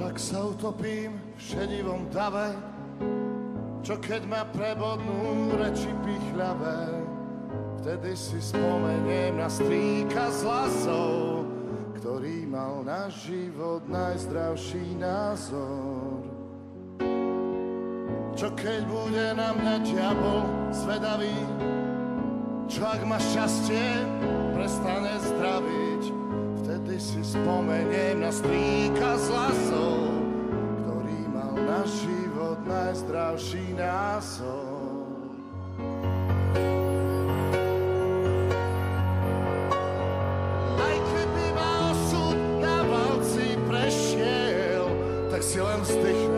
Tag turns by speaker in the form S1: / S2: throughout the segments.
S1: Čak sa utopím v šedivom dave, čo keď ma prebodnú reči pichľavé, vtedy si spomeniem na strýka z lasov, ktorý mal na život najzdravší názor. Čo keď bude na mňa diabol zvedavý, čo ak ma šťastie prestane zdraviť, vtedy si spomeniem na strýka z lasov, ktorý mal na život najzdravší valci prešiel, tak si len vzdychnem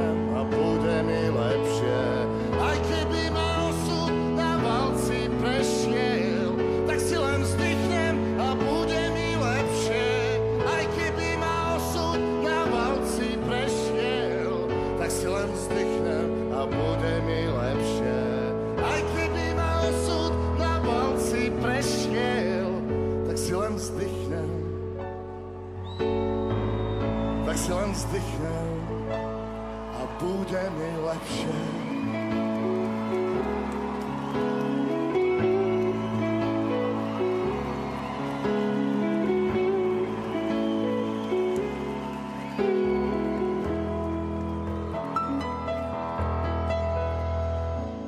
S1: si len vzdychnem. Tak si len vzdychnem a bude mi lepšie.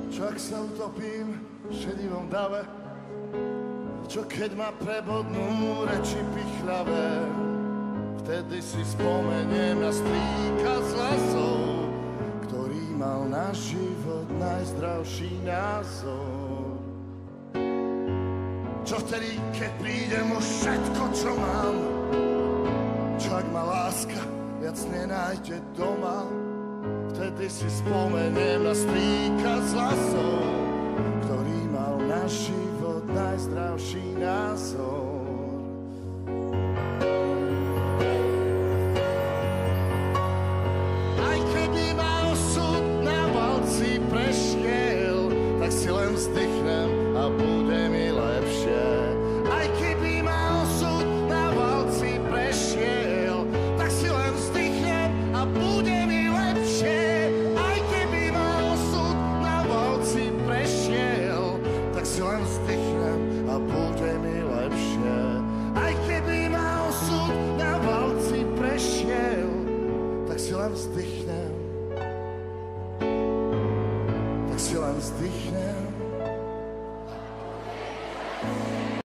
S1: Čak sa utopím v šedivom dave, čo keď ma prebodnú reči pichľavé, vtedy si spomeniem na strýka z lasov, ktorý mal na život najzdravší názor. Čo vtedy, keď prídem už všetko, čo mám, čo ak ma láska viac nenájde doma, vtedy si spomeniem na strýka z lasov, ktorý mal na život najzdravší názor. Aj keby ma osud na valci prešiel, tak si len vzdychnem a bude vzdychnem.